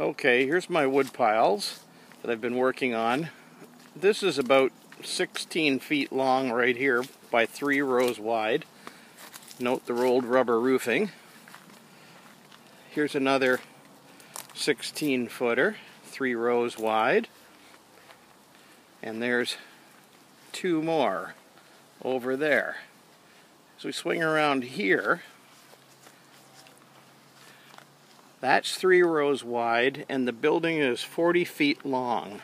Okay, here's my wood piles that I've been working on. This is about 16 feet long right here by three rows wide. Note the rolled rubber roofing. Here's another 16 footer, three rows wide. And there's two more over there. As we swing around here, That's three rows wide and the building is 40 feet long.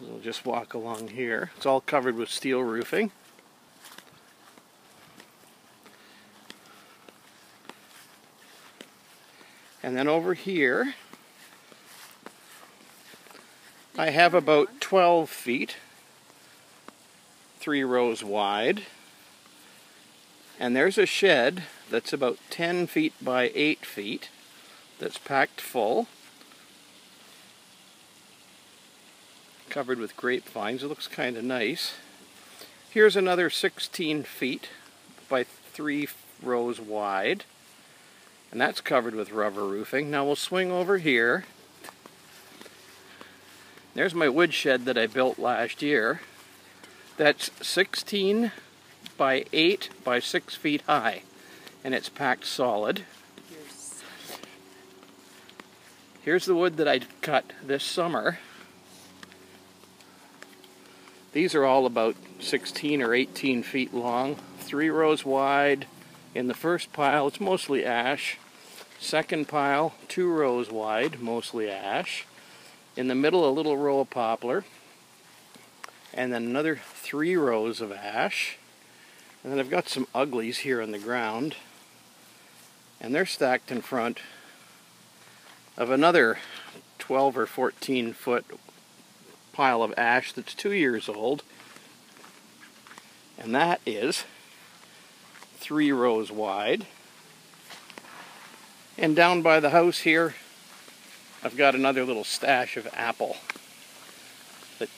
We'll just walk along here. It's all covered with steel roofing. And then over here, I have about 12 feet, three rows wide. And there's a shed that's about 10 feet by 8 feet that's packed full. Covered with grapevines. It looks kind of nice. Here's another 16 feet by three rows wide. And that's covered with rubber roofing. Now we'll swing over here. There's my woodshed that I built last year. That's 16 by 8 by 6 feet high. And it's packed solid. Here's the wood that I cut this summer. These are all about 16 or 18 feet long, three rows wide. In the first pile, it's mostly ash. Second pile, two rows wide, mostly ash. In the middle, a little row of poplar. And then another three rows of ash. And then I've got some uglies here on the ground. And they're stacked in front of another 12 or 14 foot pile of ash that's two years old. And that is three rows wide. And down by the house here, I've got another little stash of apple. That,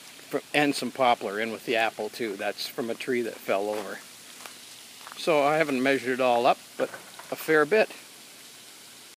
and some poplar in with the apple too. That's from a tree that fell over. So I haven't measured it all up, but a fair bit.